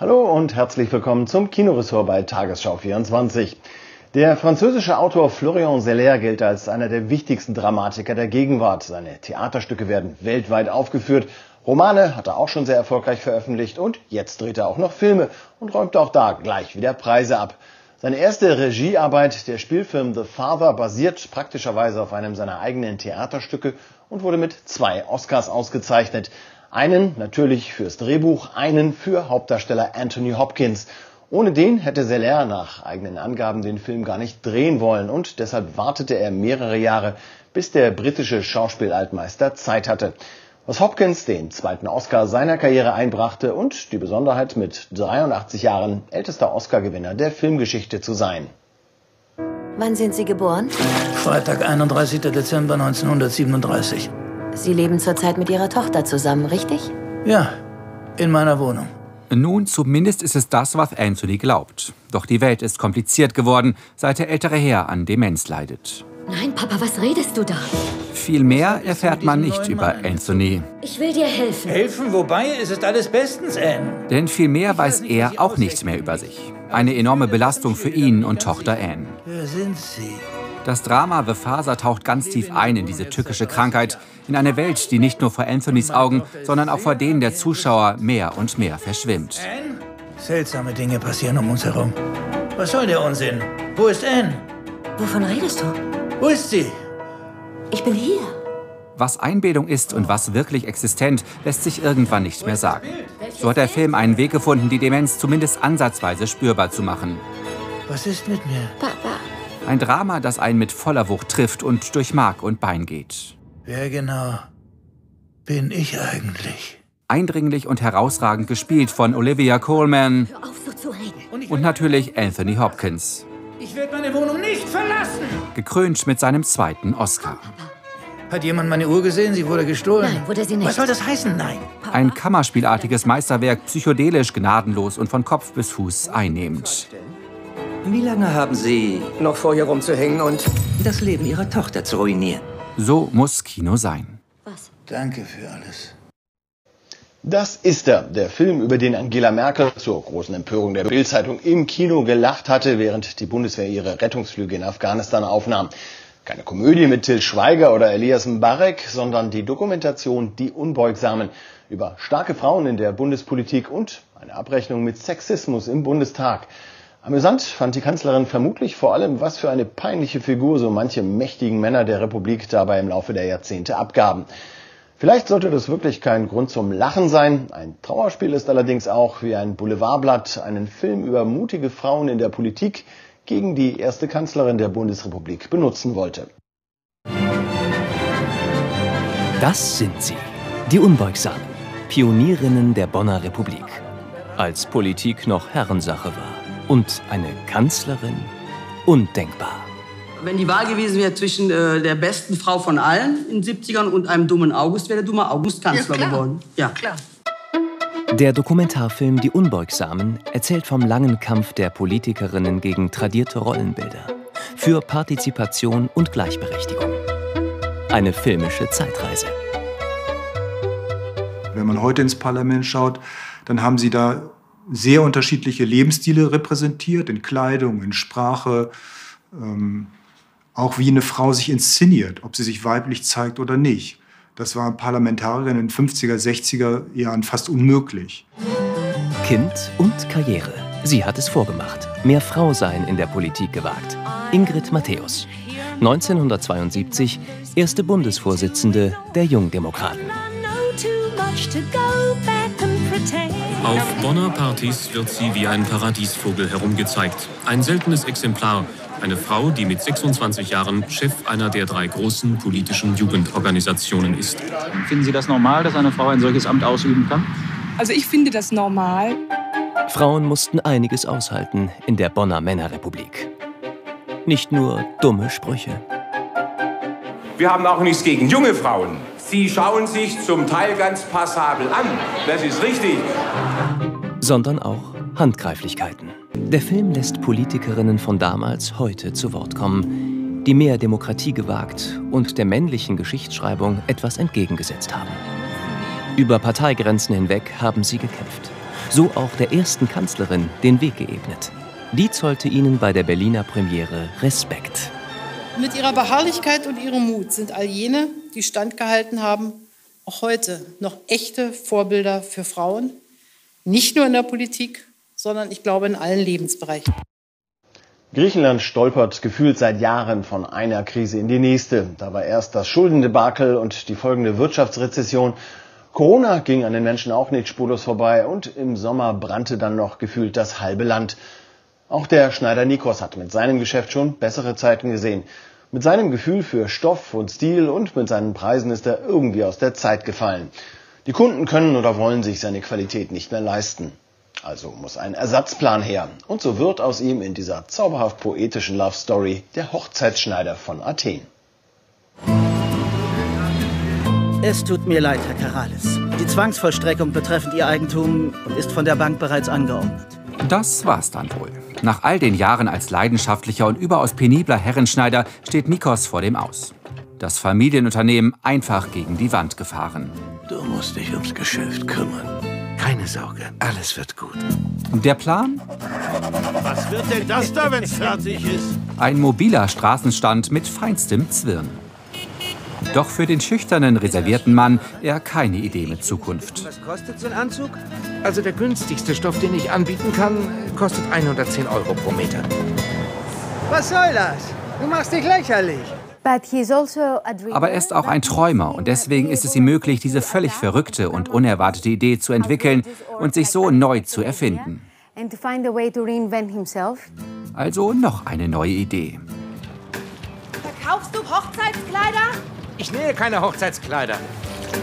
Hallo und herzlich willkommen zum Kinoressort bei Tagesschau 24. Der französische Autor Florian Zeller gilt als einer der wichtigsten Dramatiker der Gegenwart. Seine Theaterstücke werden weltweit aufgeführt. Romane hat er auch schon sehr erfolgreich veröffentlicht und jetzt dreht er auch noch Filme und räumt auch da gleich wieder Preise ab. Seine erste Regiearbeit, der Spielfilm The Father, basiert praktischerweise auf einem seiner eigenen Theaterstücke und wurde mit zwei Oscars ausgezeichnet. Einen natürlich fürs Drehbuch, einen für Hauptdarsteller Anthony Hopkins. Ohne den hätte Seller nach eigenen Angaben den Film gar nicht drehen wollen und deshalb wartete er mehrere Jahre, bis der britische Schauspielaltmeister Zeit hatte. Was Hopkins den zweiten Oscar seiner Karriere einbrachte und die Besonderheit mit 83 Jahren ältester Oscar-Gewinner der Filmgeschichte zu sein. Wann sind Sie geboren? Freitag, 31. Dezember 1937. Sie leben zurzeit mit Ihrer Tochter zusammen, richtig? Ja, in meiner Wohnung. Nun, zumindest ist es das, was Anthony glaubt. Doch die Welt ist kompliziert geworden, seit der ältere Herr an Demenz leidet. Nein, Papa, was redest du da? Viel mehr erfährt man nicht über Anthony. Ich will dir helfen. Helfen, wobei? Es ist alles bestens, Anne. Denn viel mehr weiß er auch nicht mehr über sich. Eine enorme Belastung für ihn und Tochter Anne. Wer sind Sie? Das Drama The Father taucht ganz tief ein in diese tückische Krankheit, in eine Welt, die nicht nur vor Anthonys Augen, sondern auch vor denen der Zuschauer mehr und mehr verschwimmt. Anne? Seltsame Dinge passieren um uns herum. Was soll der Unsinn? Wo ist Anne? Wovon redest du? Wo ist sie? Ich bin hier. Was Einbildung ist und was wirklich existent, lässt sich irgendwann nicht mehr sagen. So hat der Film einen Weg gefunden, die Demenz zumindest ansatzweise spürbar zu machen. Was ist mit mir? Papa. Ein Drama, das einen mit voller Wucht trifft und durch Mark und Bein geht. Wer genau bin ich eigentlich? Eindringlich und herausragend gespielt von Olivia auf, so zu reden. und natürlich Anthony Hopkins. Ich werde meine Wohnung nicht verlassen. Gekrönt mit seinem zweiten Oscar. Hat jemand meine Uhr gesehen? Sie wurde gestohlen. Nein, wurde sie nicht. Was soll das heißen? Nein. Ein Kammerspielartiges Meisterwerk, psychedelisch, gnadenlos und von Kopf bis Fuß einnehmend. Wie lange haben Sie noch vor, hier rumzuhängen und das Leben Ihrer Tochter zu ruinieren? So muss Kino sein. Was? Danke für alles. Das ist er, der Film, über den Angela Merkel zur großen Empörung der Bildzeitung im Kino gelacht hatte, während die Bundeswehr ihre Rettungsflüge in Afghanistan aufnahm. Keine Komödie mit Till Schweiger oder Elias Mbarek, sondern die Dokumentation Die Unbeugsamen über starke Frauen in der Bundespolitik und eine Abrechnung mit Sexismus im Bundestag. Amüsant fand die Kanzlerin vermutlich vor allem, was für eine peinliche Figur so manche mächtigen Männer der Republik dabei im Laufe der Jahrzehnte abgaben. Vielleicht sollte das wirklich kein Grund zum Lachen sein. Ein Trauerspiel ist allerdings auch wie ein Boulevardblatt, einen Film über mutige Frauen in der Politik gegen die erste Kanzlerin der Bundesrepublik benutzen wollte. Das sind sie, die Unbeugsamen, Pionierinnen der Bonner Republik. Als Politik noch Herrensache war und eine Kanzlerin undenkbar. Wenn die Wahl gewesen wäre zwischen äh, der besten Frau von allen in den 70ern und einem dummen August, wäre der dumme August Kanzler geworden. Ja, klar. Der Dokumentarfilm Die Unbeugsamen erzählt vom langen Kampf der Politikerinnen gegen tradierte Rollenbilder, für Partizipation und Gleichberechtigung. Eine filmische Zeitreise. Wenn man heute ins Parlament schaut, dann haben sie da sehr unterschiedliche Lebensstile repräsentiert, in Kleidung, in Sprache, ähm, auch wie eine Frau sich inszeniert, ob sie sich weiblich zeigt oder nicht. Das war Parlamentarierinnen in den 50er, 60er Jahren fast unmöglich. Kind und Karriere. Sie hat es vorgemacht. Mehr Frau sein in der Politik gewagt. Ingrid Matthäus. 1972 erste Bundesvorsitzende der Jungdemokraten. Auf Bonner Partys wird sie wie ein Paradiesvogel herumgezeigt. Ein seltenes Exemplar. Eine Frau, die mit 26 Jahren Chef einer der drei großen politischen Jugendorganisationen ist. Finden Sie das normal, dass eine Frau ein solches Amt ausüben kann? Also ich finde das normal. Frauen mussten einiges aushalten in der Bonner Männerrepublik. Nicht nur dumme Sprüche. Wir haben auch nichts gegen junge Frauen. Sie schauen sich zum Teil ganz passabel an. Das ist richtig. sondern auch Handgreiflichkeiten. Der Film lässt Politikerinnen von damals heute zu Wort kommen, die mehr Demokratie gewagt und der männlichen Geschichtsschreibung etwas entgegengesetzt haben. Über Parteigrenzen hinweg haben sie gekämpft. so auch der ersten Kanzlerin, den Weg geebnet. Die zollte ihnen bei der Berliner Premiere Respekt. Mit ihrer Beharrlichkeit und ihrem Mut sind all jene, die standgehalten haben, auch heute noch echte Vorbilder für Frauen, nicht nur in der Politik, sondern ich glaube in allen Lebensbereichen. Griechenland stolpert gefühlt seit Jahren von einer Krise in die nächste. Da war erst das Schuldendebakel und die folgende Wirtschaftsrezession. Corona ging an den Menschen auch nicht spurlos vorbei und im Sommer brannte dann noch gefühlt das halbe Land. Auch der Schneider Nikos hat mit seinem Geschäft schon bessere Zeiten gesehen. Mit seinem Gefühl für Stoff und Stil und mit seinen Preisen ist er irgendwie aus der Zeit gefallen. Die Kunden können oder wollen sich seine Qualität nicht mehr leisten. Also muss ein Ersatzplan her. Und so wird aus ihm in dieser zauberhaft poetischen Love Story der Hochzeitsschneider von Athen. Es tut mir leid, Herr Karalis. Die Zwangsvollstreckung betreffend Ihr Eigentum ist von der Bank bereits angeordnet. Das war's dann wohl. Nach all den Jahren als leidenschaftlicher und überaus penibler Herrenschneider steht Nikos vor dem Aus. Das Familienunternehmen einfach gegen die Wand gefahren. Du musst dich ums Geschäft kümmern. Keine Sorge, alles wird gut. Der Plan? Was wird denn das da, wenn's fertig ist? Ein mobiler Straßenstand mit feinstem Zwirn. Doch für den schüchternen, reservierten Mann eher keine Idee mit Zukunft. Was kostet so ein Anzug? Also der günstigste Stoff, den ich anbieten kann, kostet 110 Euro pro Meter. Was soll das? Du machst dich lächerlich. Aber er ist auch ein Träumer und deswegen ist es ihm möglich, diese völlig verrückte und unerwartete Idee zu entwickeln und sich so neu zu erfinden. Also noch eine neue Idee. Verkaufst du Hochzeitskleider? Ich nähe keine Hochzeitskleider.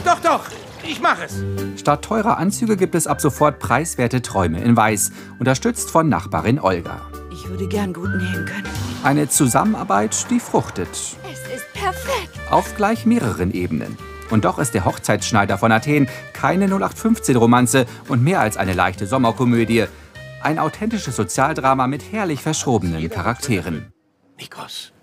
Doch, doch, ich mache es. Statt teurer Anzüge gibt es ab sofort preiswerte Träume in Weiß, unterstützt von Nachbarin Olga. Ich würde gern gut nähen können. Eine Zusammenarbeit, die fruchtet. Es ist perfekt. Auf gleich mehreren Ebenen. Und doch ist der Hochzeitsschneider von Athen keine 0815-Romanze und mehr als eine leichte Sommerkomödie. Ein authentisches Sozialdrama mit herrlich verschrobenen Charakteren. Nikos.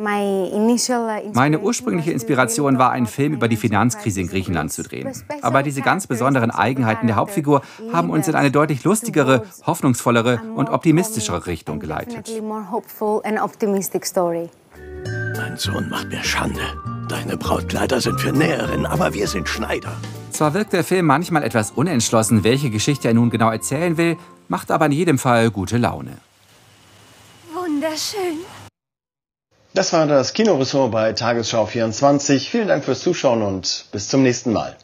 Meine ursprüngliche Inspiration war, einen Film über die Finanzkrise in Griechenland zu drehen. Aber diese ganz besonderen Eigenheiten der Hauptfigur haben uns in eine deutlich lustigere, hoffnungsvollere und optimistischere Richtung geleitet. Mein Sohn macht mir Schande. Deine Brautkleider sind für Näherinnen, aber wir sind Schneider. Zwar wirkt der Film manchmal etwas unentschlossen, welche Geschichte er nun genau erzählen will, macht aber in jedem Fall gute Laune. Wunderschön. Das war das Kinoressort bei Tagesschau 24. Vielen Dank fürs Zuschauen und bis zum nächsten Mal.